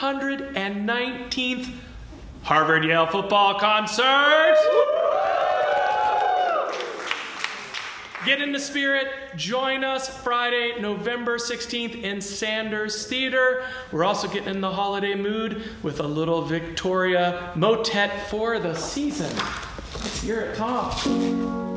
419th Harvard Yale football concert. Get in the spirit. Join us Friday, November 16th in Sanders Theater. We're also getting in the holiday mood with a little Victoria motet for the season. Let's hear it, Tom.